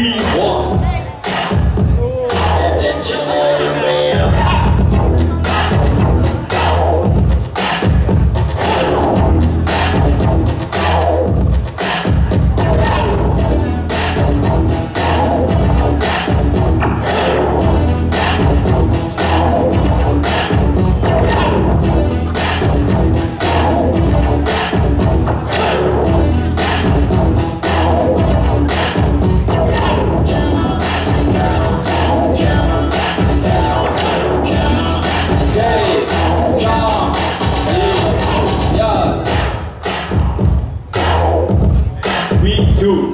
いい。Me too.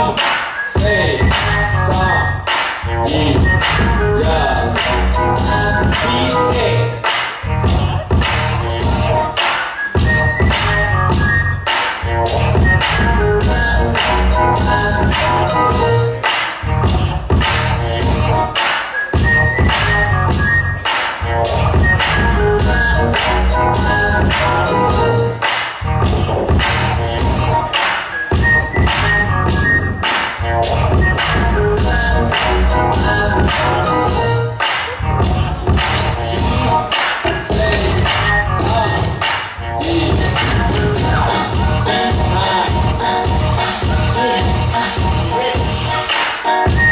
4 3 2 love.